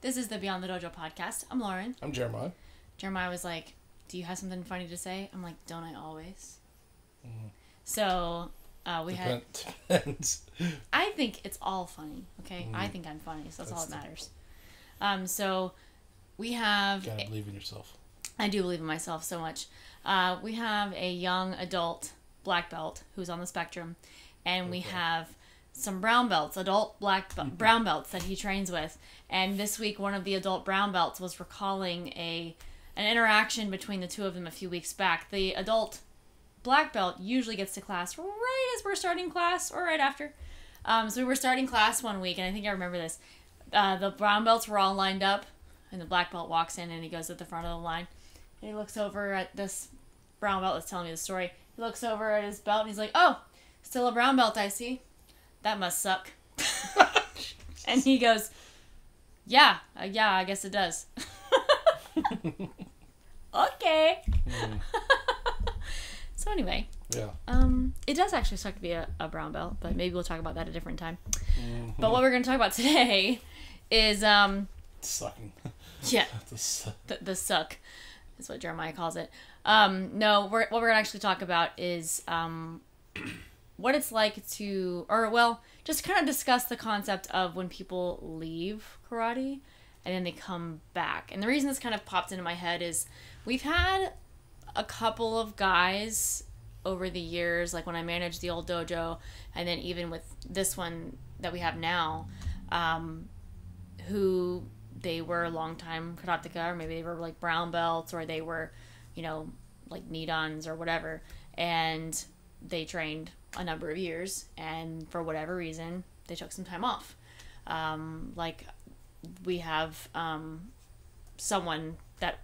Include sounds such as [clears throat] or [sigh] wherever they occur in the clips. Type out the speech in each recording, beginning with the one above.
This is the Beyond the Dojo podcast. I'm Lauren. I'm Jeremiah. Jeremiah was like, Do you have something funny to say? I'm like, Don't I always? So uh, we had. [laughs] Depends. I think it's all funny, okay? I think I'm funny, so that's, all That's that matters. Um, so we have. Gotta believe in yourself. I do believe in myself so much. Uh, we have a young adult black belt who's on the spectrum, and we have some brown belts, adult black be- brown belts that he trains with. And this week, one of the adult brown belts was recalling a an interaction between the two of them a few weeks back. The adult black belt usually gets to class right as we're starting class or right after. Um, so we were starting class one week, and I think I remember this. Uh, the brown belts were all lined up, and the black belt walks in and he goes at the front of the line. And he looks over at this brown belt that's telling me the story. He looks over at his belt and he's like, "Oh, still a brown belt, I see. That must suck." [laughs] and he goes, "Yeah, uh, yeah, I guess it does." [laughs] okay. [laughs] so anyway, Yeah. um, it does actually suck to be a, a brown belt, but maybe we'll talk about that a different time. Mm-hmm. But what we're going to talk about today is, um, Sucking. yeah, The su- the, the suck is what Jeremiah calls it. Um, no, we're, what we're going to actually talk about is um, what it's like to, or well, just kind of discuss the concept of when people leave karate and then they come back. And the reason this kind of popped into my head is we've had a couple of guys over the years, like when I managed the old dojo, and then even with this one that we have now, um, who they were a long time karateka, or maybe they were like brown belts, or they were, you know, like nidans or whatever, and they trained a number of years, and for whatever reason, they took some time off. Um, like we have um, someone that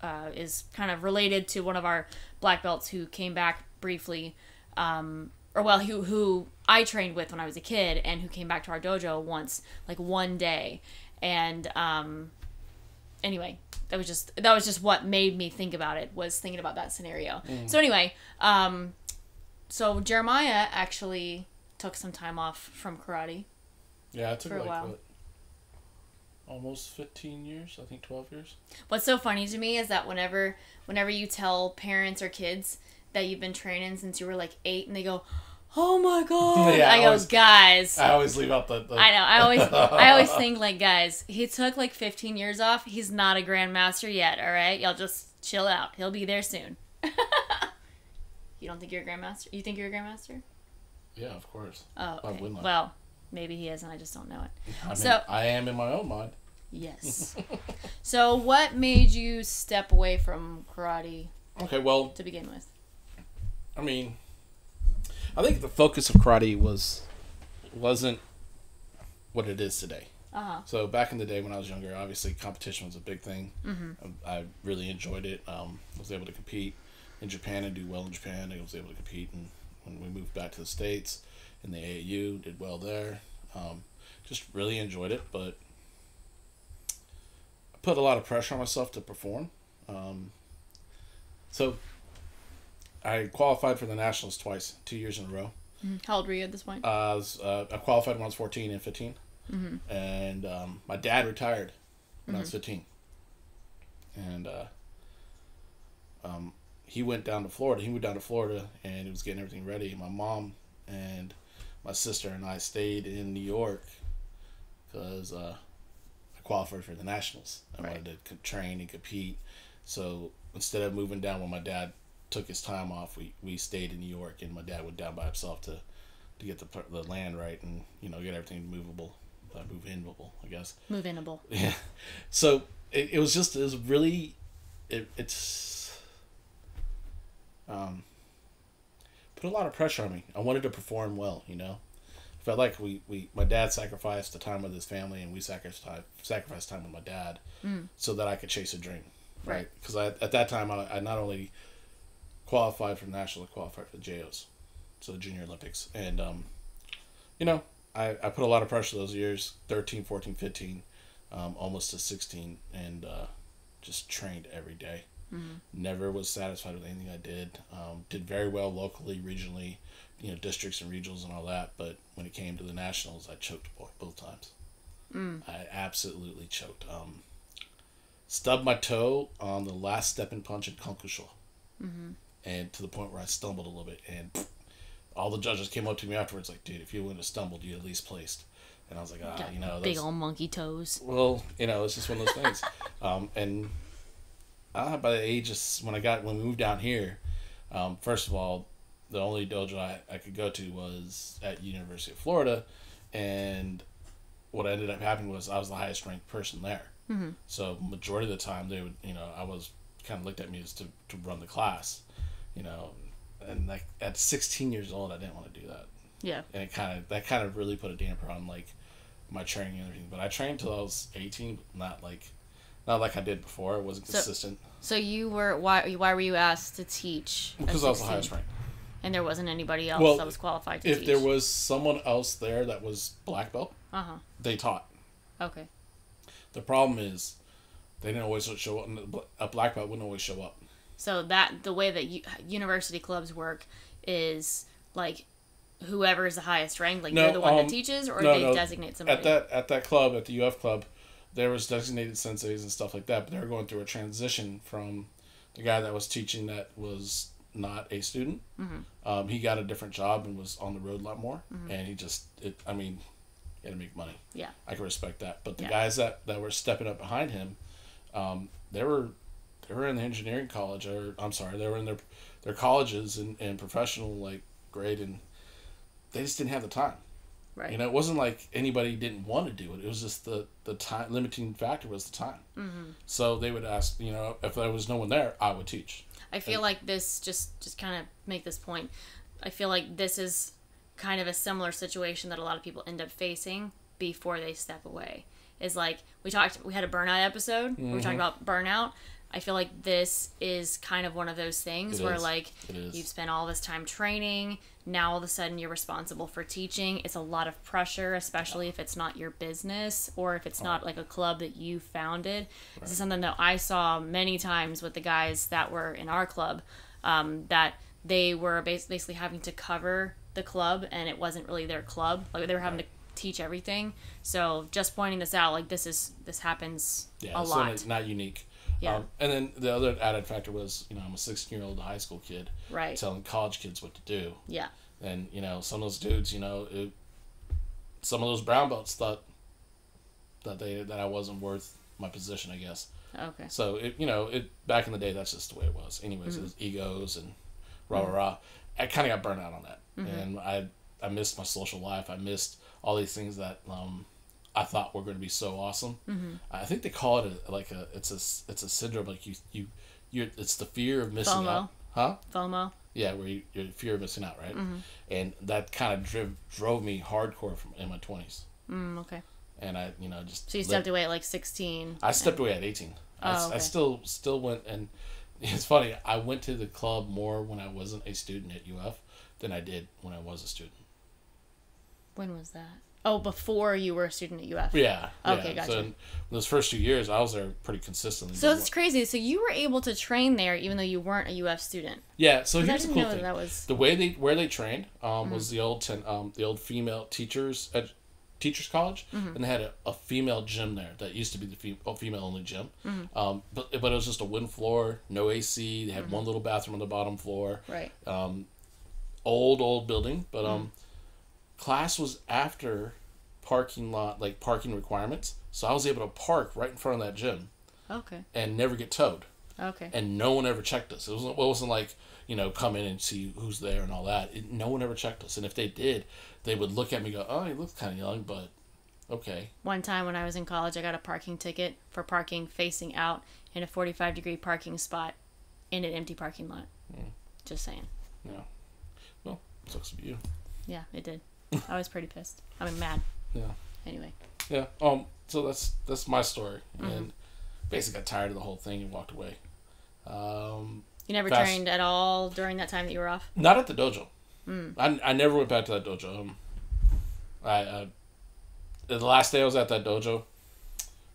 uh, is kind of related to one of our black belts who came back briefly, um, or well, who who I trained with when I was a kid, and who came back to our dojo once, like one day, and um, anyway, that was just that was just what made me think about it was thinking about that scenario. So anyway, um, so Jeremiah actually took some time off from karate. Yeah, it took For a like while. what, almost 15 years. I think 12 years. What's so funny to me is that whenever whenever you tell parents or kids that you've been training since you were like eight, and they go, "Oh my [laughs] god," Yeah, I I go, "Guys." I always leave out the. the I know. I always, I always [laughs] think like, guys, he took like 15 years off. He's not a grandmaster yet. All right, y'all just chill out. He'll be there soon. You don't think you're a grandmaster? You think you're a grandmaster? Yeah, of course. Oh, okay. Well, maybe he is, and I just don't know it. [laughs] I mean, So- I am in my own mind. Yes. [laughs] so, what made you step away from karate Okay, well, to begin with? I mean, I think the focus of karate was wasn't what it is today. Uh huh. So back in the day when I was younger, obviously competition was a big thing. Mm-hmm. I, I really enjoyed it. Um, I was able to compete in Japan and do well in Japan. I was able to compete, and when we moved back to the states in the AAU, did well there. Um, just really enjoyed it, but I put a lot of pressure on myself to perform. Um, so I qualified for the nationals twice, two years in a row. How old were you at this point? Uh, I, was, uh, I qualified when I was 14 and 15. And um, my dad retired when I was 15. And uh, um, he went down to Florida. He moved down to Florida and he was getting everything ready. My mom and my sister and I stayed in New York because uh, I qualified for the Nationals. I Right. wanted to train and compete. So instead of moving down when my dad took his time off, we, we stayed in New York and my dad went down by himself to, to get the, the land right and, you know, get everything movable. Uh, move inable, I guess. Move inable. [laughs] Yeah. So it, it was just it was really it, it's um put a lot of pressure on me. I wanted to perform well, you know. Felt like we, we my dad sacrificed the time with his family and we sacrificed sacrificed time with my dad so that I could chase a dream. Right. Right. Because I at that time I, I not only qualified for national, I qualified for the JOs. So the Junior Olympics. And um you know, I, I put a lot of pressure those years 13 14 15 um, almost to 16 and uh, just trained every day. Never was satisfied with anything i did um, did very well locally regionally you know districts and regionals and all that but when it came to the nationals i choked both, times I absolutely choked. Um, stubbed my toe on the last step and punch at Kanku Sho. Mm-hmm. And to the point where I stumbled a little bit. And all the judges came up to me afterwards, like, dude, if you wouldn't have stumbled, you at least placed. And I was like, ah, you know, big old monkey toes. well, you know, it's just one of those things. [laughs] um, and uh, by the age of when I got when we moved down here, um, first of all, the only dojo I, I could go to was at University of Florida, and what ended up happening was I was the highest ranked person there. Mm-hmm. So majority of the time they would, you know, I was kind of looked at me as to, to run the class, you know, and like at 16 years old I didn't want to do that Yeah. and it kind of that kind of really put a damper on like my training and everything. But I trained till I was eighteen, not like not like I did before. It wasn't So- consistent So you were why? Why were you asked to teach? because I was the highest ranked. and there wasn't anybody else Well, that was qualified to If teach. there was someone else there that was black belt, uh huh. they taught. Okay. The problem is they didn't always show up. A black belt wouldn't always show up. So that the way that u- university clubs work is like whoever is the highest ranked, like No, you're the one um, that teaches, or no, they no. designate somebody. At that at that club at the UF club, there was designated senseis and stuff like that. But they were going through a transition from the guy that was teaching that was not a student. Mm-hmm. Um, he got a different job and was on the road a lot more. And he just it. I mean, he had to make money. Yeah. I can respect that. But the Yeah. guys that that were stepping up behind him, um, they were they were in the engineering college or I'm sorry, they were in their their colleges and, and professional like grade and they just didn't have the time. Right. You know, it wasn't like anybody didn't want to do it. It was just the the time limiting factor was the time. Mm-hmm. So they would ask, you know, if there was no one there, I would teach. I feel like this just just kind of make this point. I feel like this is kind of a similar situation that a lot of people end up facing before they step away. Is like we talked we had a burnout episode. We were talking Mm-hmm. about burnout. I feel like this is kind of one of those things It where is. like you've spent all this time training, now all of a sudden you're responsible for teaching. It's a lot of pressure, especially if it's not your business or if it's not like a club that you founded. This is something that I saw many times with the guys that were in our club, um, that they were basically having to cover the club and it wasn't really their club. Like they were having to teach everything. So just pointing this out, like this is this happens Yeah, a lot. it's not unique. Yeah. Um, and then the other added factor was, you know, I'm a 16 year old high school kid Right. telling college kids what to do. Yeah. And, you know, some of those dudes, you know, it, some of those brown belts thought that they that I wasn't worth my position, I guess. Okay. So it you know it back in the day that's just the way it was. Anyways, Mm-hmm. it was egos and rah rah rah. I kind of got burned out on that, Mm-hmm. and I I missed my social life. I missed all these things that um I thought we were going to be so awesome. Mm-hmm. I think they call it a, like a it's a it's a syndrome like you you you it's the fear of missing FOMO. out, huh? FOMO. Yeah, where you you're fear of missing out, right? Mm-hmm. And that kind of drove drove me hardcore from in my twenties, Mm, okay. and I you know just So you stepped away at like 16. I stepped away at 18. I, Oh, s- I okay. still still went and [laughs] it's funny. I went to the club more when I wasn't a student at UF than I did when I was a student. When was that? Oh, before you were a student at UF. Yeah. Okay, yeah. gotcha. So in those first two years, I was there pretty consistently. So it's crazy. So you were able to train there even though you weren't a UF student. yeah. So here's the cool thing. that, that was. The way they where they trained um, Mm-hmm. was the old ten, um, the old female teachers at teachers college, Mm-hmm. and they had a, a female gym there that used to be the fe- oh, female only gym. Mm-hmm. Um, but but it was just a wooden floor, no AC. They had one little bathroom on the bottom floor. Right. old old building but um class was after parking lot like parking requirements so i was able to park right in front of that gym Okay. and never get towed Okay. and no one ever checked us it wasn't, it wasn't like you know come in and see who's there and all that it, no one ever checked us and if they did they would look at me and go oh he looks kind of young but okay One time when I was in college, I got a parking ticket for parking facing out in a 45 degree parking spot in an empty parking lot. Hmm. Just saying. Yeah. well sucks to be you Yeah, it did. I was pretty pissed. I mean, mad. yeah Anyway. yeah um so that's that's my story Mm-hmm. and basically got tired of the whole thing and walked away um You never Fast- trained at all during that time that you were off? Not at the dojo. Hmm. I, I never went back to that dojo. Um, I, I the last day I was at that dojo,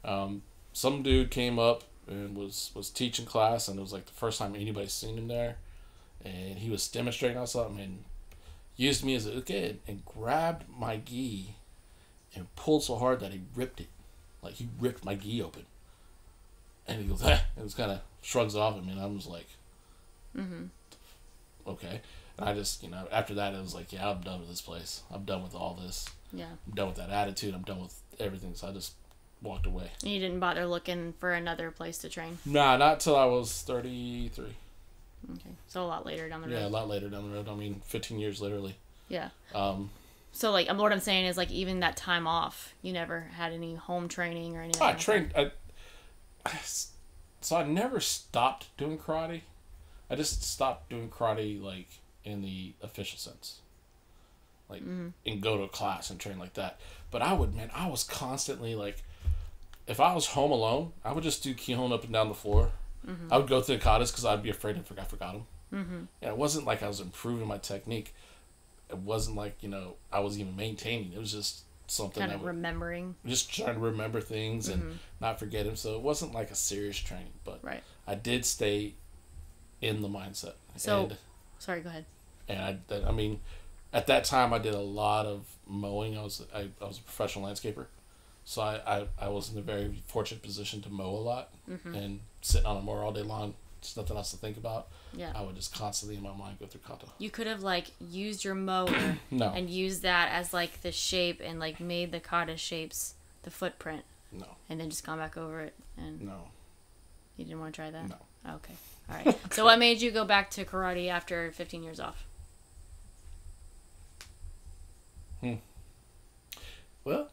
um, some dude came up and was was teaching class, and it was like the first time anybody's seen him there, and he was demonstrating on something and used me as a kid and grabbed my gi and pulled so hard that he ripped it, like he ripped my gi open. And he goes, eh. [laughs] it was kind of shrugs it off at me, and I'm just like, Mm-hmm. okay. And I just, you know, after that, it was like, yeah, I'm done with this place. I'm done with all this. Yeah. I'm done with that attitude. I'm done with everything. So I just walked away. And you didn't bother looking for another place to train. Nah, not till I was 33. Okay. So a lot later down the road. Yeah, a lot later down the road. I mean, 15 years literally. Yeah. Um, So like, what I'm saying is like, even that time off, you never had any home training or anything. I like that? trained. I, I, so I never stopped doing karate. I just stopped doing karate like in the official sense, like and go to a class and train like that. But I would, man, I was constantly like, if I was home alone, I would just do kihon up and down the floor. I would go through the katas because I'd be afraid I forgot them. Mm-hmm. And it wasn't like I was improving my technique. It wasn't like you know I was even maintaining. It was just something Kind of would, remembering. just trying to remember things and not forget them. So it wasn't like a serious training, but Right. I did stay in the mindset. So- and, Sorry. Go ahead. and I, I mean, at that time I did a lot of mowing. I was I, I was a professional landscaper, so I, I, I was in a very fortunate position to mow a lot and sitting on a mower all day long. Just nothing else to think about. Yeah. I would just constantly in my mind go through kata. You could have like used your mower [coughs] No, and used that as like the shape and like made the kata shapes the footprint no, and then just gone back over it and no, you didn't want to try that. no. Okay. All [laughs] right. so what made you go back to karate after 15 years off? Hmm. Well,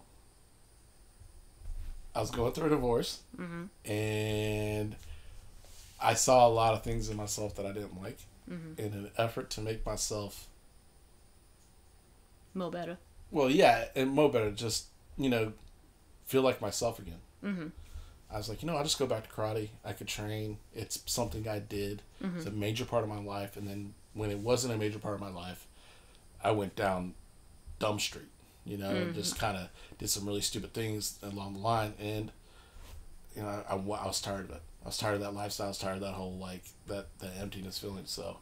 I was going through a divorce, mm-hmm. and I saw a lot of things in myself that I didn't like. Mm-hmm. In an effort to make myself, Mo better. well, yeah, and more better, just you know, feel like myself again. Mm-hmm. I was like, you know, I'll just go back to karate. I could train. It's something I did. Mm-hmm. It's a major part of my life. And then when it wasn't a major part of my life, I went down dumb street. You know, and just kind of did some really stupid things along the line. And you know, I, I was tired of it. I was tired of that lifestyle. I was tired of that whole like that the emptiness feeling. So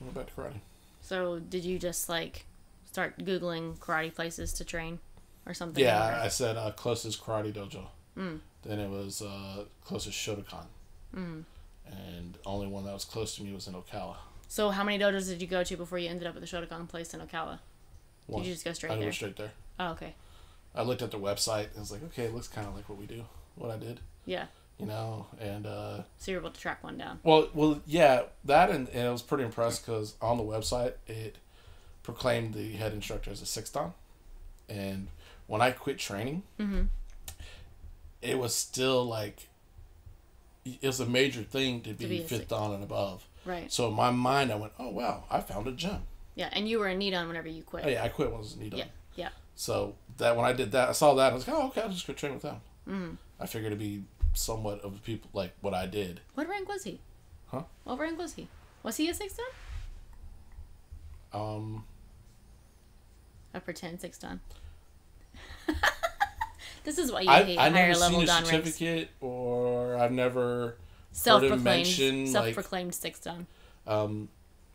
I went back to karate. So did you just like start googling karate places to train or something? Yeah, Or- I said uh, closest karate dojo. Then it was uh, closest Shotokan. And only one that was close to me was in Ocala. So how many dojos did you go to before you ended up at the Shotokan place in Ocala? Did you just go straight I there? went straight there. Oh, okay. I looked at their website and was like, okay, it looks kind of like what we do, what I did, Yeah. you know. And uh, So you were able to track one down. well, well, yeah, that and, and I was pretty impressed because on the website it proclaimed the head instructor as a sixth dan, and when I quit training, Mm-hmm. it was still like it was a major thing to be, be fifth dan and above. Right. So in my mind, I went, oh wow, I found a gem. Yeah, and you were a nidan whenever you quit. Oh yeah, I quit when I was a nidan. Yeah. Yeah. So that when I did that, I saw that. I was like, oh, okay, I'll just go train with them. Mm. I figured it'd be somewhat of people like what I did. What rank was he? Huh? What rank was he? Was he a six dan? Um, A pretend six dan. this is why you I hate I higher never level seen a ranks. certificate, or I've never Self-proclaimed, self-proclaimed six dan. um,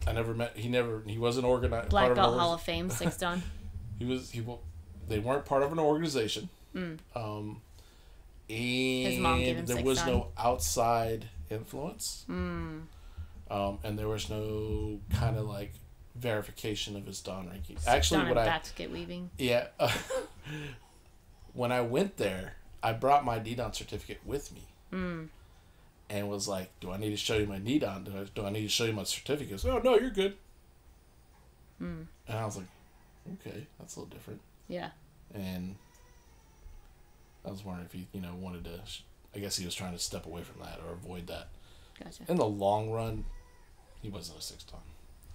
I never met. He never. He wasn't organized. Black part of an belt Hall of Fame six [laughs] dan. He was. He. They weren't part of an organization. Mm. Um, and mom gave him there was on. no outside influence. Mm. Um, and there was no kind of like verification of his dan ranking. Actually, Down what I basket weaving. Yeah. [laughs] when I went there, I brought my Nidan certificate with me. Mm. And was like, do I need to show you my Nidan? Do I, do I need to show you my certificate? He goes, oh, no, you're good. Mm. And I was like, okay, that's a little different. Yeah. And I was wondering if he, you know, wanted to, sh- I guess he was trying to step away from that or avoid that. Gotcha. In the long run, he wasn't a six dan.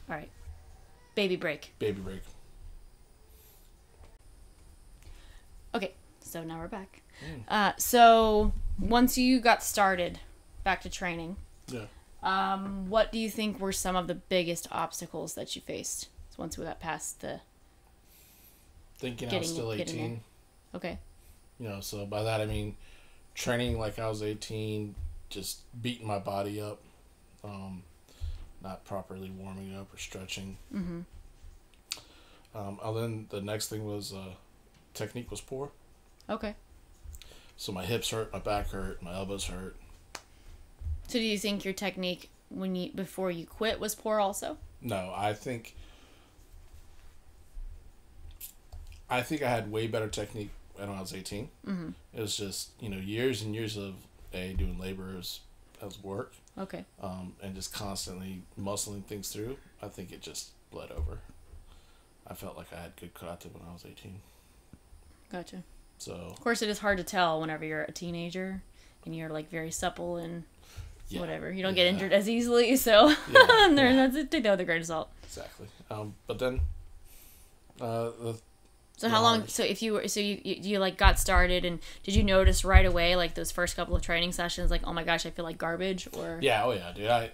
All right. Baby break. Baby break. Okay. So now we're back. Mm. Uh, so once you got started back to training, Yeah. um, what do you think were some of the biggest obstacles that you faced once we got past the? Thinking I was still 18. Okay. You know, so by that I mean training like I was 18, just beating my body up, um, not properly warming up or stretching. Mm-hmm. Um, and then the next thing was uh, technique was poor. Okay. So my hips hurt, my back hurt, my elbows hurt. So do you think your technique when you before you quit was poor also? No, I think I think I had way better technique when I was 18. Mm-hmm. It was just you know years and years of a doing labor as, as work, Okay. um, and just constantly muscling things through. I think it just bled over. I felt like I had good karate when I was 18. Gotcha. So Of course, it is hard to tell whenever you're a teenager and you're like very supple and yeah, whatever. You don't Yeah. get injured as easily, [laughs] so Yeah, [laughs] that's take that with a grain of salt. exactly. Um, but then uh, the So how long? So if you were, so you, you you like got started and did you notice right away like those first couple of training sessions like oh my gosh I feel like garbage or Yeah, oh yeah, dude. I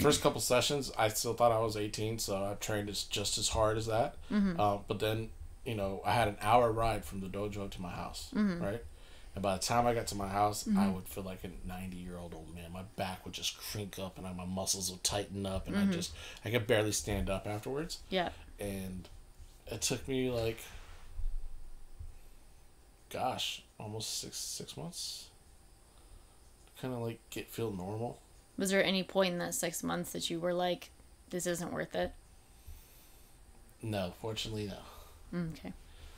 first couple sessions, I still thought I was eighteen, so I trained as just as hard as that. Mm-hmm. Uh, but then, you know, I had an hour ride from the dojo to my house, Mm-hmm. right? And by the time I got to my house, I mm-hmm. would feel like a ninety-year-old old man. My back would just crink up, and I, my muscles would tighten up, and I mm-hmm. just I could barely stand up afterwards. yeah And it took me like, gosh, almost six six months. to Kind of like get feel normal. was there any point in that six months that you were like this isn't worth it No, fortunately, no. Mm, okay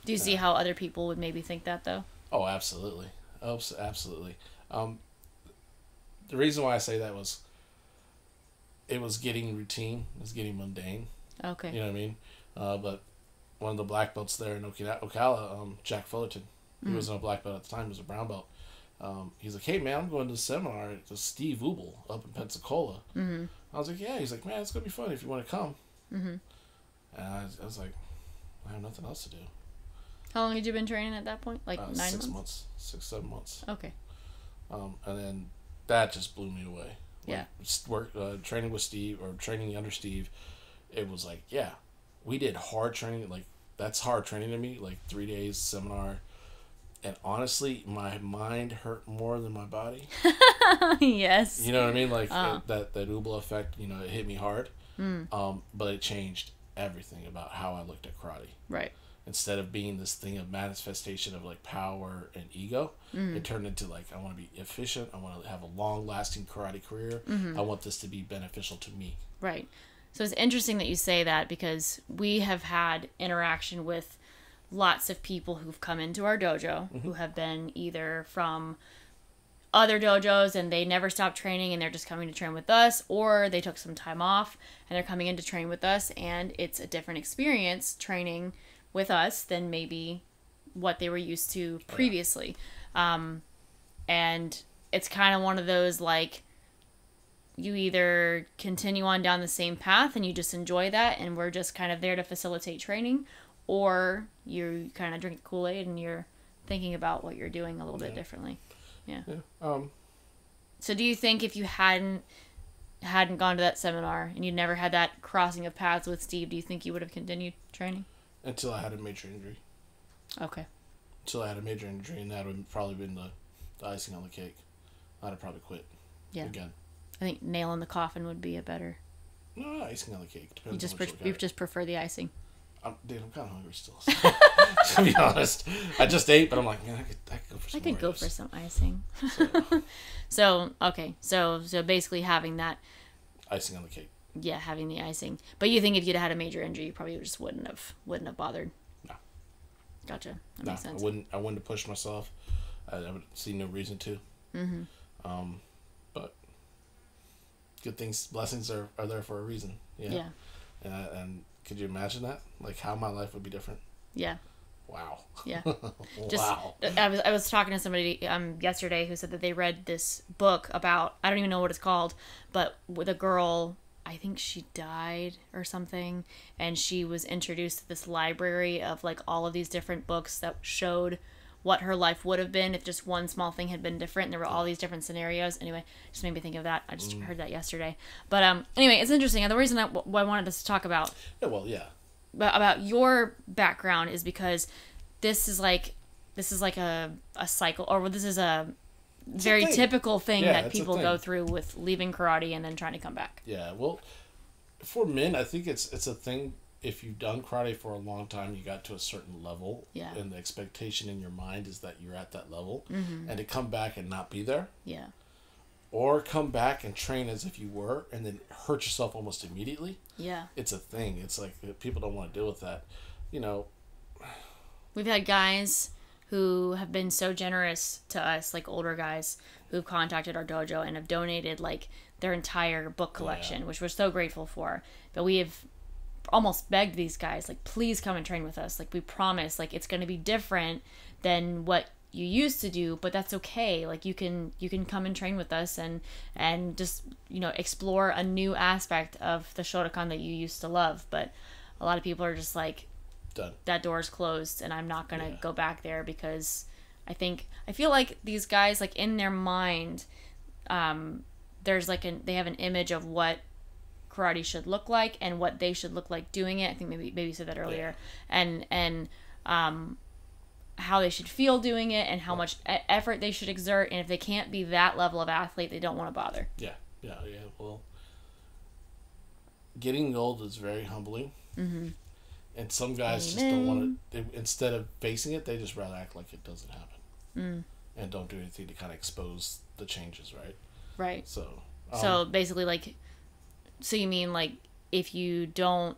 do you see uh, how other people would maybe think that though Oh, absolutely. Oh, absolutely. Um, the reason why I say that was it was getting routine, it was getting mundane. okay You know what I mean? Uh, but one of the black belts there in Okina- Ocala, um, Jack Fullerton, he wasn't a black belt at the time, he was a brown belt. Um, he's like, hey man, I'm going to a seminar to Steve Ubl up in Pensacola. mm-hmm. I was like, yeah. He's like, man, it's gonna be fun if you want to come. Mm-hmm. And I, I was like, I have nothing else to do. How long had you been training at that point like Uh, nine six months? months, six seven months. okay Um, and then that just blew me away. Yeah. s- Work uh, training with Steve or training under Steve, it was like yeah, we did hard training. Like that's hard training to me. Like three days seminar, and honestly, my mind hurt more than my body. [laughs] yes You know what I mean? Like Uh. it- that that Ubla effect. You know, it hit me hard. Mm. Um, but it changed everything about how I looked at karate right instead of being this thing of manifestation of like power and ego, Mm-hmm. it turned into like I want to be efficient. I want to have a long lasting karate career. Mm-hmm. I want this to be beneficial to me. Right. So it's interesting that you say that because we have had interaction with lots of people who've come into our dojo who have been either from other dojos and they never stopped training and they're just coming to train with us or they took some time off and they're coming in to train with us and it's a different experience training with us than maybe what they were used to previously um, and it's kind of one of those like you either continue on down the same path and you just enjoy that and we're just kind of there to facilitate training or you kind of drink kool-aid and you're thinking about what you're doing a little bit Yeah. differently Yeah. Um. so do you think if you hadn't hadn't gone to that seminar and you never had that crossing of paths with steve do you think you would have continued training Until I had a major injury. okay Until I had a major injury, and that would have probably been the, the icing on the cake. I'd have probably quit. Yeah. Again. i think nail in the coffin would be a better No, icing on the cake. Depends you just on pre- you you look at just prefer the icing. I'm, dude, I'm kind of hungry still. [laughs] to be honest, I just ate, but I'm like, man, I could, I could go for i some could go for some icing So, [laughs] so okay so so basically having that icing on the cake. Yeah, having the icing. But you think if you'd had a major injury, you probably just wouldn't have wouldn't have bothered. No. Gotcha. That No, makes sense. I wouldn't. I wouldn't have pushed myself. I, I would see no reason to. Mm-hmm. Um, but good things, blessings are, are there for a reason. Yeah. Yeah. And, I, and could you imagine that? Like how my life would be different. Yeah. Wow. Yeah. [laughs] Just wow. I was I was talking to somebody um yesterday who said that they read this book about I don't even know what it's called, but with a girl I think she died or something and she was introduced to this library of like all of these different books that showed what her life would have been if just one small thing had been different and there were all these different scenarios anyway just made me think of that i just heard that yesterday but um anyway it's interesting and the reason I, i wanted us to talk about Yeah. Well, yeah. about about your background is because this is like this is like a, a cycle or this is a very thing. typical thing Yeah, that people go through with leaving karate and then trying to come back Yeah. Well, for men, I think it's it's a thing if you've done karate for a long time, you got to a certain level, Yeah. and the expectation in your mind is that you're at that level, Mm-hmm. and to come back and not be there, Yeah. or come back and train as if you were, and then hurt yourself almost immediately. Yeah. It's a thing. It's like people don't want to deal with that. You know, We've had guys who have been so generous to us, like older guys who've contacted our dojo and have donated like their entire book collection, which we're so grateful for. But we have almost begged these guys, like, please come and train with us. Like, we promise, like, it's going to be different than what you used to do but that's okay like you can you can come and train with us and and just you know explore a new aspect of the shotokan that you used to love but a lot of people are just like done. that door's closed and I'm not gonna Yeah. go back there because I think I feel like these guys like in their mind, um, there's like an they have an image of what karate should look like and what they should look like doing it. I think maybe maybe you said that earlier, and and um, how they should feel doing it and how much e- effort they should exert. And if they can't be that level of athlete, they don't want to bother. Yeah, yeah, yeah. Well, getting old is very humbling. Mm-hmm. And some guys just don't want to. Instead of facing it, they just rather act like it doesn't happen, Mm. and don't do anything to kind of expose the changes, right? Right. So, um, so basically, like, so you mean like if you don't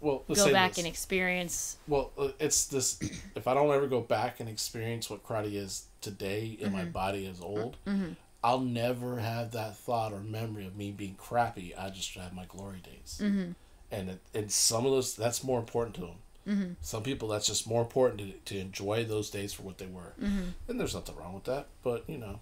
well, go back this. and experience Well, uh, it's this. [clears throat] If I don't ever go back and experience what karate is today, and my body is old, I'll never have that thought or memory of me being crappy. I just have my glory days, mm-hmm. And it, and some of those that's more important to them. Mm-hmm. Some people that's just more important to, to enjoy those days for what they were, mm-hmm. and there's nothing wrong with that. But you know,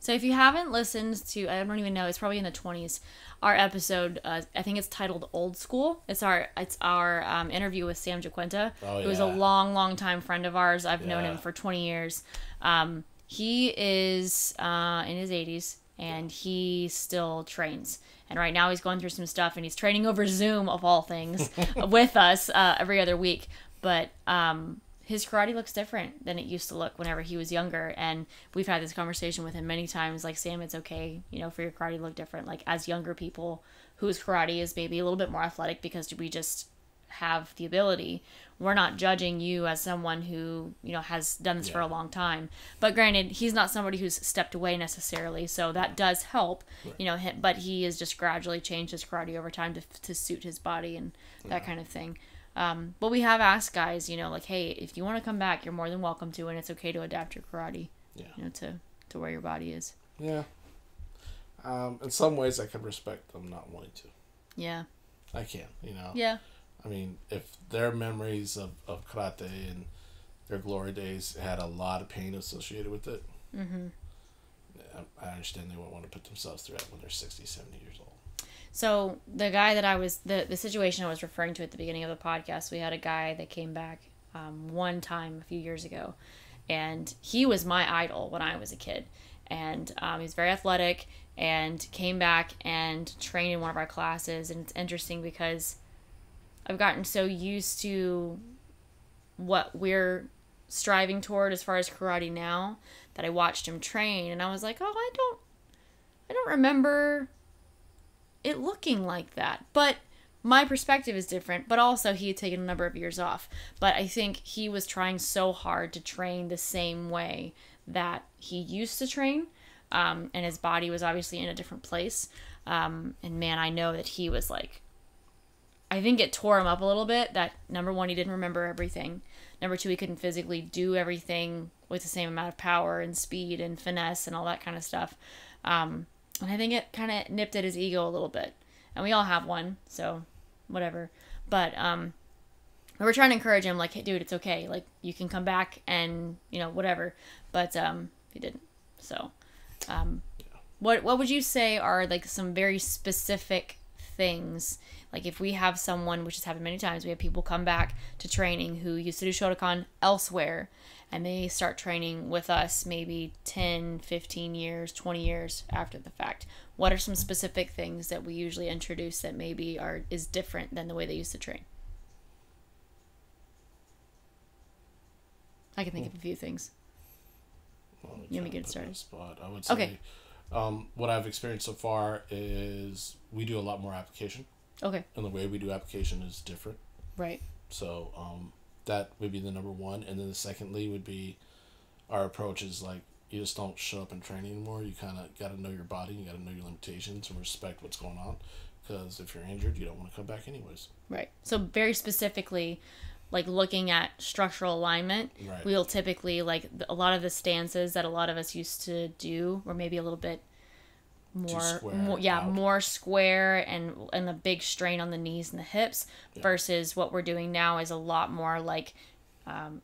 So if you haven't listened to, I don't even know, it's probably in the twenties. Our episode, uh, I think it's titled "Old School." It's our it's our um, interview with Sam Jaquinta, Oh, yeah. who is a long, long time friend of ours. I've known him for twenty years. Um, he is uh, in his eighties and he still trains. And right now he's going through some stuff and he's training over Zoom of all things [laughs] with us uh, every other week. But um, his karate looks different than it used to look whenever he was younger and we've had this conversation with him many times like sam it's okay you know for your karate to look different like as younger people whose karate is maybe a little bit more athletic because we just have the ability we're not judging you as someone who you know has done this for a long time but granted he's not somebody who's stepped away necessarily so that does help you know him, but he has just gradually changed his karate over time to, to suit his body and that kind of thing um, but we have asked guys, you know, like, hey, if you want to come back, you're more than welcome to, and it's okay to adapt your karate, Yeah. you know, to to where your body is. yeah. Um, in some ways, I can respect them not wanting to. Yeah, I can, you know. yeah, I mean, if their memories of, of karate and their glory days had a lot of pain associated with it, hmm I, I understand they won't want to put themselves through that when they're 60, 70 years old. So the guy that I was the the situation I was referring to at the beginning of the podcast, we had a guy that came back um, one time a few years ago, and he was my idol when I was a kid, and um, he's very athletic and came back and trained in one of our classes, and it's interesting because I've gotten so used to what we're striving toward as far as karate now that I watched him train, and I was like, oh, I don't, I don't remember it looking like that. But my perspective is different, but also he had taken a number of years off. But I think he was trying so hard to train the same way that he used to train. Um, and his body was obviously in a different place. Um, and man, I know that he was like, I think it tore him up a little bit that number one, he didn't remember everything. Number two, he couldn't physically do everything with the same amount of power and speed and finesse and all that kind of stuff. Um, and I think it kind of nipped at his ego a little bit. And we all have one, so whatever. But um, we were trying to encourage him, like, hey, dude, it's okay. Like, you can come back and, you know, whatever. But um, he didn't. So, um, what what would you say are like some very specific things? Like, if we have someone, which has happened many times, we have people come back to training who used to do Shotokan elsewhere and they start training with us maybe 10, 15 years, 20 years after the fact. What are some specific things that we usually introduce that maybe are is different than the way they used to train? I can think of a few things. Well, You want me to get put you on started? Spot. I would say, Okay. um, what I've experienced so far is we do a lot more application, Okay. and the way we do application is different. Right. So um, that would be the number one, and then the secondly would be our approach is like you just don't show up in training anymore. You kind of got to know your body, you got to know your limitations, and respect what's going on. Because if you're injured, you don't want to come back anyways. Right. So very specifically, like looking at structural alignment, Right. we'll typically like a lot of the stances that a lot of us used to do were maybe a little bit more, more yeah, out. more square and and a big strain on the knees and the hips versus what we're doing now is a lot more like um,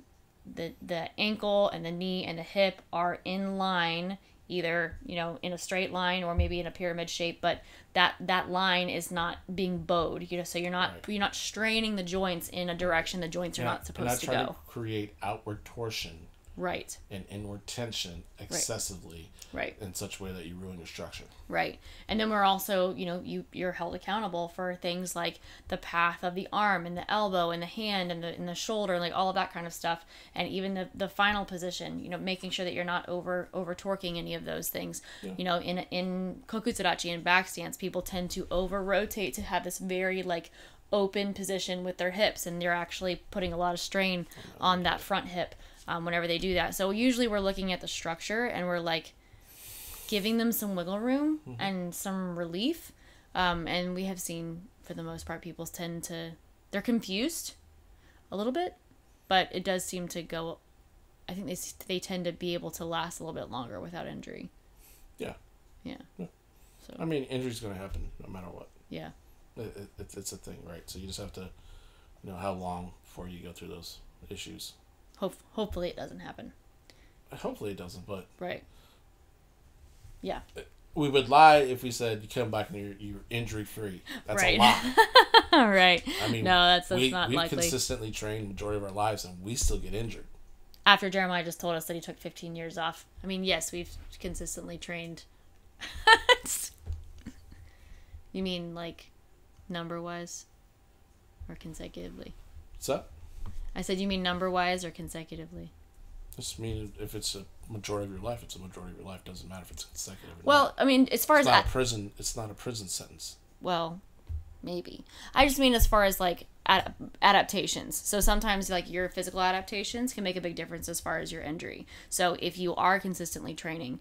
the the ankle and the knee and the hip are in line either you know in a straight line or maybe in a pyramid shape but that that line is not being bowed you know so you're not Right. you're not straining the joints in a direction the joints are And not supposed to and I try go to create outward torsion right. and inward tension excessively right. in such a way that you ruin your structure. right. And then we're also you know you you're held accountable for things like the path of the arm and the elbow and the hand and the and the shoulder like all of that kind of stuff. And even the the final position you know making sure that you're not over over torquing any of those things. You know in in kokutsudachi and back stance people tend to over rotate to have this very like open position with their hips and they're actually putting a lot of strain on that front hip um, whenever they do that so usually we're looking at the structure and we're like giving them some wiggle room and some relief. Um, and we have seen, for the most part, people tend to they're confused a little bit, but it does seem to go. I think they they tend to be able to last a little bit longer without injury. Yeah. Yeah, So I mean, injury's going to happen no matter what. yeah, It, it, it's, it's a thing, right? So you just have to know how long before you go through those issues. Hope hopefully it doesn't happen. Hopefully it doesn't, but Right. Yeah. we would lie if we said you come back and you're, you're injury free. That's Right. a lie. All [laughs] right. I mean, no, that's that's we, not we've likely. consistently trained majority of our lives and we still get injured. After Jeremiah just told us that he took 15 years off. I mean, yes, we've consistently trained. [laughs] you mean like number wise or consecutively? So, I said you mean number wise or consecutively? just mean if it's a majority of your life, it's a majority of your life. Doesn't matter if it's consecutive. Or not. Well, I mean, as far it's as not a- a prison. It's not a prison sentence. well, maybe. I just mean as far as like ad- adaptations. So sometimes like your physical adaptations can make a big difference as far as your injury. So if you are consistently training,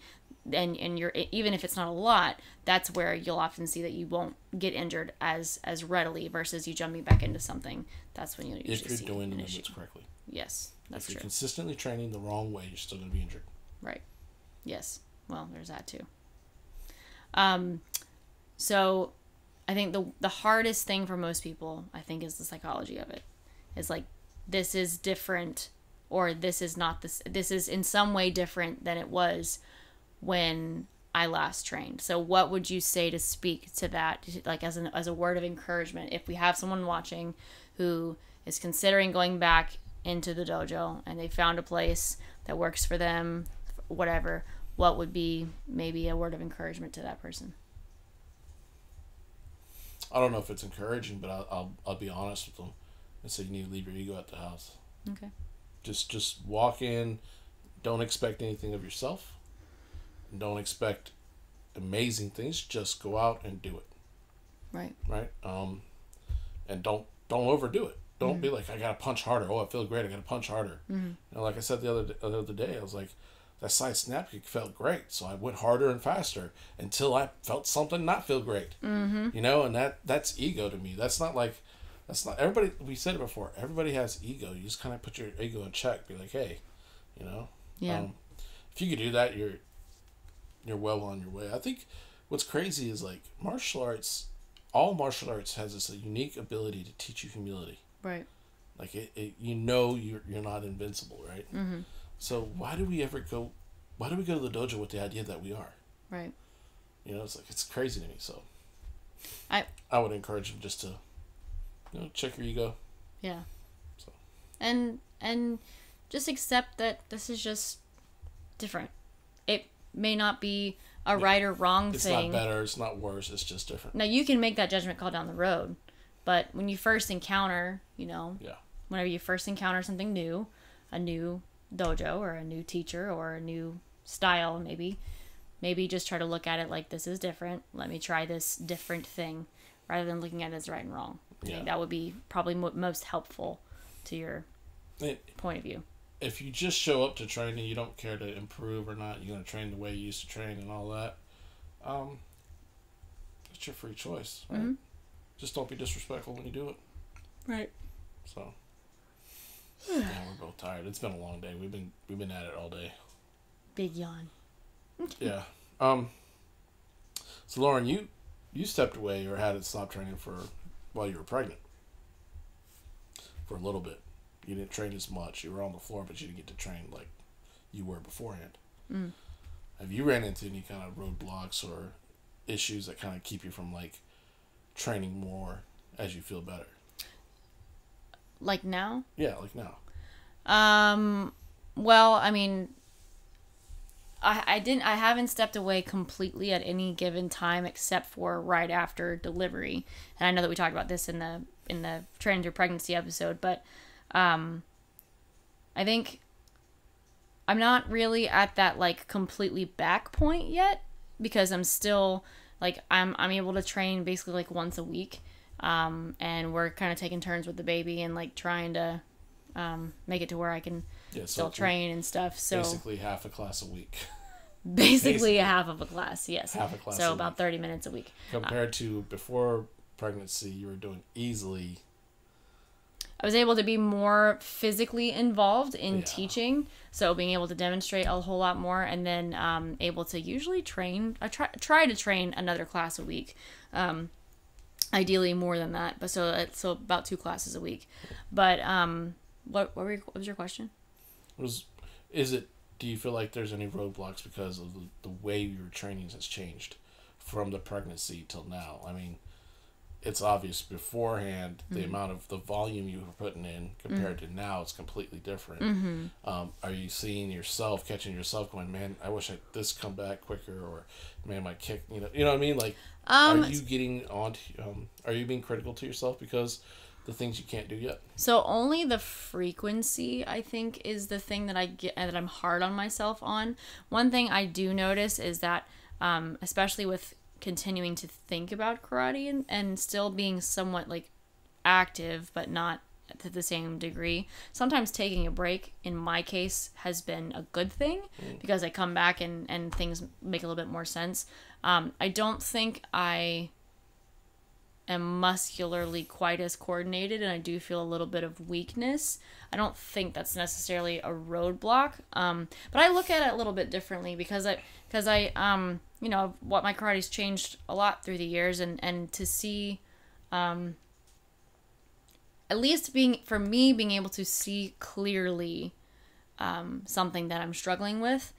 and and you're even if it's not a lot, that's where you'll often see that you won't get injured as as readily versus you jumping back into something. That's when you'll If you're doing the issue. movements correctly. Yes, that's if you're true. consistently training the wrong way, you're still going to be injured. Right. Yes. Well, there's that too. Um, so I think the the hardest thing for most people, I think, is the psychology of it. Is like this is different, or this is not this. This is in some way different than it was when I last trained. So, what would you say to speak to that, like as an as a word of encouragement? If we have someone watching who is considering going back into the dojo and they found a place that works for them, whatever, what would be maybe a word of encouragement to that person? I don't know if it's encouraging, but I'll, I'll, I'll be honest with them and say you need to leave your ego at the house. Okay. Just just walk in. Don't expect anything of yourself. Don't expect amazing things. Just go out and do it. Right. right? Um, and don't don't overdo it. Don't be like I gotta punch harder. Oh, I feel great. I gotta punch harder. You know, like I said the other the other day, I was like, that side snap kick felt great, so I went harder and faster until I felt something not feel great. Mm-hmm. You know, and that that's ego to me. That's not like that's not everybody. We said it before. Everybody has ego. You just kind of put your ego in check. Be like, hey, you know, Yeah. um, if you could do that, you're you're well on your way. I think what's crazy is like martial arts. All martial arts has this unique ability to teach you humility. Right. Like it, it you know you're you're not invincible, right? Mm-hmm. So why do we ever go? Why do we go to the dojo with the idea that we are? Right. You know, it's like it's crazy to me. So I I would encourage them just to, you know, check your ego. yeah. So. And and just accept that this is just different. May not be a right or wrong It's thing. It's not better. It's not worse. It's just different. Now you can make that judgment call down the road, but when you first encounter, you know, Yeah. whenever you first encounter something new, a new dojo or a new teacher or a new style, maybe, maybe just try to look at it like this is different. Let me try this different thing rather than looking at it as right and wrong. I Yeah. think that would be probably mo- most helpful to your It, point of view. If you just show up to training, you don't care to improve or not. You're gonna train the way you used to train and all that. Um, it's your free choice, right? Mhm. Just don't be disrespectful when you do it. Right. So, [sighs] yeah, we're both tired. It's been a long day. We've been we've been at it all day. Big yawn. [laughs] Yeah. Um. So Lauren, you you stepped away or had to stop training for while you were pregnant for a little bit. You didn't train as much. You were on the floor, but you didn't get to train like you were beforehand. Mm. Have you ran into any kind of roadblocks or issues that kind of keep you from like training more as you feel better? Like now? Yeah, like now. Um, well, I mean, I I didn't I haven't stepped away completely at any given time except for right after delivery. And I know that we talked about this in the in the training through pregnancy episode, but um, I think I'm not really at that like completely back point yet because I'm still like I'm I'm able to train basically like once a week. Um, and we're kind of taking turns with the baby and like trying to um, make it to where I can Yeah, so still train and stuff. So basically, basically half a class a week [laughs] basically, a half of a class, yes. Half a class So about week. thirty minutes a week. compared to before pregnancy. You were doing easily I was able to be more physically involved in Yeah. teaching, so being able to demonstrate a whole lot more, and then um, able to usually train. I try try to train another class a week, um, ideally more than that. But so it's so about two classes a week. But um, what what, were your, what was your question? was is it do you feel like there's any roadblocks because of the, the way your training has changed from the pregnancy till now i mean it's obvious beforehand the amount of the volume you were putting in compared to now it's completely different. Um, are you seeing yourself catching yourself going man i wish I, this come back quicker or man my kick you know you know what i mean? Like Um, are you getting on um, are you being critical to yourself because the things you can't do yet? So only the frequency I think is the thing that I get that I'm hard on myself on. One thing I do notice is that um, especially with continuing to think about karate and, and still being somewhat like active but not to the same degree. Sometimes taking a break in my case has been a good thing because I come back and, and things make a little bit more sense. Um, I don't think I am muscularly quite as coordinated and I do feel a little bit of weakness. I don't think that's necessarily a roadblock. Um, but I look at it a little bit differently because I because I um you know what my karate's changed a lot through the years and and to see um at least being for me being able to see clearly um something that I'm struggling with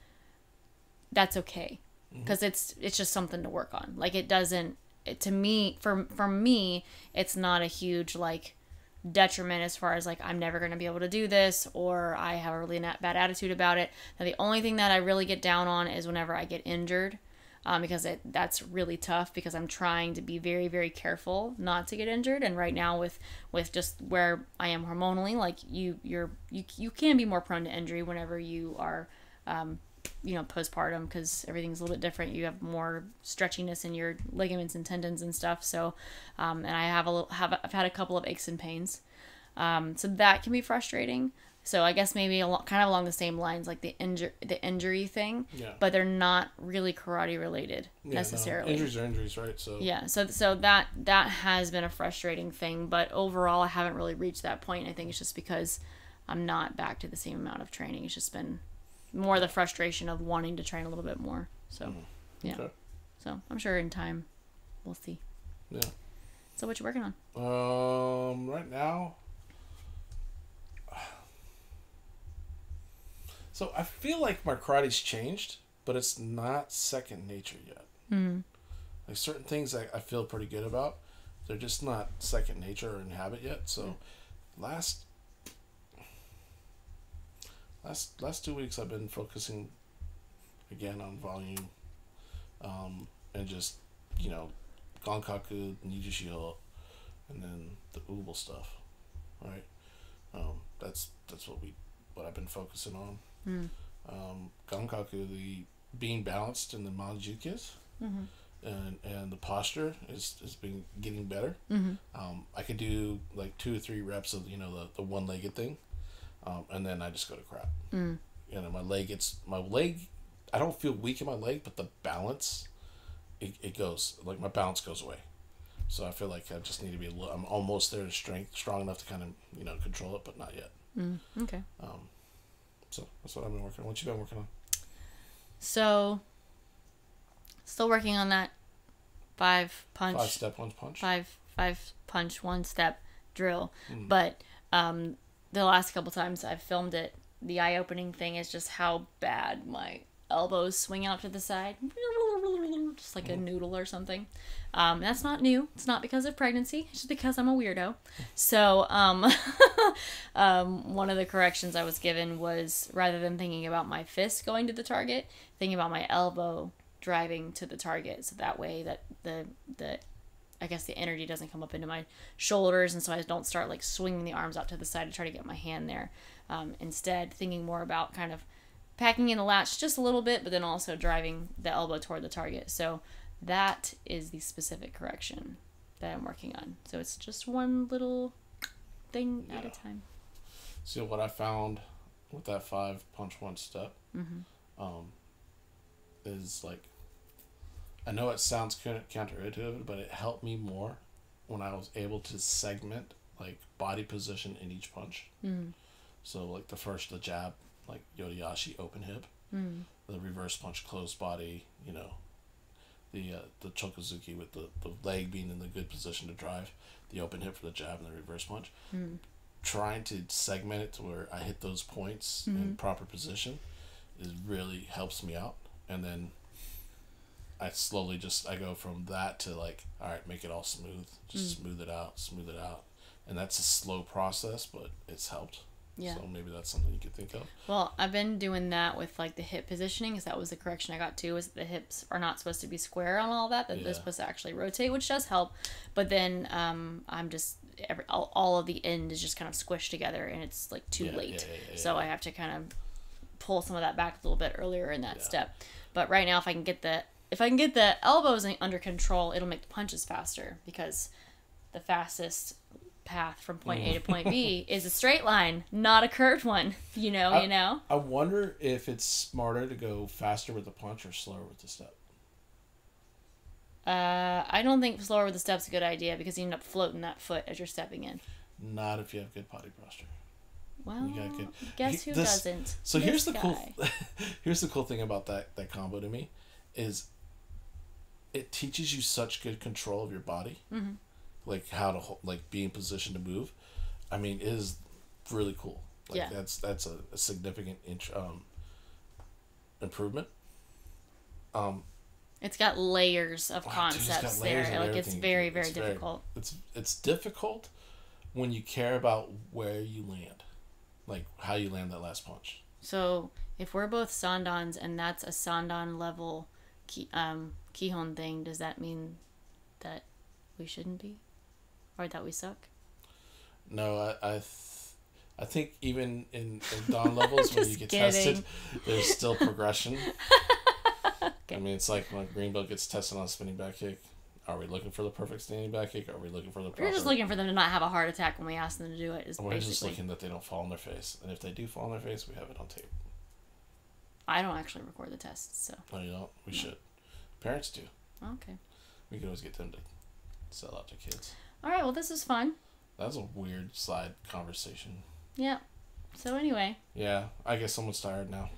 that's okay because it's it's just something to work on like it doesn't to me for for me it's not a huge like detriment as far as like I'm never going to be able to do this or I have a really bad attitude about it. Now the only thing that I really get down on is whenever I get injured. Um, because it, that's really tough because I'm trying to be very very careful not to get injured and right now with with just where I am hormonally like you you're you, you can be more prone to injury whenever you are um, you know postpartum because everything's a little bit different. You have more stretchiness in your ligaments and tendons and stuff. So um, and i have a little have i've had a couple of aches and pains. Um, so that can be frustrating. So i guess maybe a lo- kind of along the same lines like the injur- the injury thing Yeah. but they're not really karate related Yeah, no, necessarily. Injuries are injuries right? So yeah so so that that has been a frustrating thing but overall i haven't really reached that point. I think it's just because i'm not back to the same amount of training. It's just been more the frustration of wanting to train a little bit more so yeah okay. so i'm sure in time we'll see yeah so what you working on Um, right now. [sighs] So I feel like my karate's changed, but it's not second nature yet. mm. Like certain things I, I feel pretty good about, they're just not second nature and habit yet. So last last last two weeks I've been focusing again on volume, um, and just you know, Gankaku, Nijushiho, and then the Ubl stuff, right? Um, that's that's what we what I've been focusing on. Mm. Um, Gankaku, the being balanced in the Manjukis Mhm. and and the posture is has been getting better. Mm-hmm. Um, I could do like two or three reps of you know the, the one legged thing, um, and then I just go to crap. Mm. You know, my leg gets my leg. I don't feel weak in my leg, but the balance, it, it goes like my balance goes away. So I feel like I just need to be a little. I'm almost there to strength, strong enough to kind of you know control it, but not yet. Mm. Okay. Um, so that's what I've been working on. What you been working on? So, still working on that five punch, Five step one punch. five five punch one step drill. Mm. But um, the last couple times I've filmed it, the eye opening thing is just how bad my elbows swing out to the side, [laughs] just like a noodle or something. Um, that's not new. It's not because of pregnancy. It's just because I'm a weirdo. [laughs] So um, [laughs] um, one of the corrections I was given was rather than thinking about my fist going to the target, thinking about my elbow driving to the target. So that way that the the I guess the energy doesn't come up into my shoulders, and so I don't start like swinging the arms out to the side to try to get my hand there. Um, instead, thinking more about kind of packing in the latch just a little bit, but then also driving the elbow toward the target. So that is the specific correction that I'm working on. So it's just one little thing at a time. See what I found with that five punch one step Mm-hmm. um, is like I know it sounds coun- counterintuitive, but it helped me more when I was able to segment like body position in each punch. Mm. So like the first the jab, like Yodayashi open hip, Mm. the reverse punch closed body, you know, the uh, the chokozuki with the, the leg being in the good position to drive, the open hip for the jab and the reverse punch. Mm. Trying to segment it to where I hit those points in proper position is really helps me out. And then I slowly just I go from that to like, all right, make it all smooth. Just smooth it out, smooth it out. And that's a slow process, but it's helped. Yeah. So maybe that's something you could think of. Well, I've been doing that with like the hip positioning, because that was the correction I got too. Is that the hips are not supposed to be square on all that; that they're supposed to actually rotate, which does help. But then um, I'm just every all, all of the end is just kind of squished together, and it's like too Yeah, late. yeah, yeah, yeah, so yeah. I have to kind of pull some of that back a little bit earlier in that Yeah. step. But right now, if I can get the if I can get the elbows under control, it'll make the punches faster because the fastest path from point A to point B [laughs] is a straight line, not a curved one. [laughs] You know, I- you know. I wonder if it's smarter to go faster with the punch or slower with the step. Uh, I don't think slower with the step's a good idea because you end up floating that foot as you're stepping in. Not if you have good body posture. Well, good- guess who this- doesn't? So This here's the cool. [laughs] here's the cool thing about that that combo to me, is. It teaches you such good control of your body, Mm-hmm. like how to like be in position to move. I mean, it is really cool. Like Yeah. that's that's a, a significant int- um, improvement. Um, It's got layers of Wow, dude, concepts layers there. of Like it's very, very It's very- difficult. it's it's difficult when you care about where you land, like how you land that last punch. So if we're both Sandans and that's a Sandan level ki- um, Kihon thing, does that mean that we shouldn't be, or that we suck? No, I I, th- I think even in, in [laughs] dan levels when you get kidding. tested, there's still progression. [laughs] I mean, it's like when green belt gets tested on spinning back kick. Are we looking for the perfect standing back kick? Are we looking for the proper? We're just looking for them to not have a heart attack when we ask them to do it. Is We're just looking that they don't fall on their face, and if they do fall on their face, we have it on tape. I don't actually record the tests, so No, you don't. We should. Parents do. okay. We could always get them to sell out to kids. All right. Well, this is fun. That was a weird side conversation. Yeah. So anyway, Yeah, I guess someone's tired now.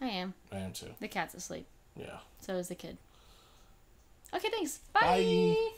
I am. I am too. The cat's asleep. Yeah. So is the kid. Okay. Thanks. Bye. Bye.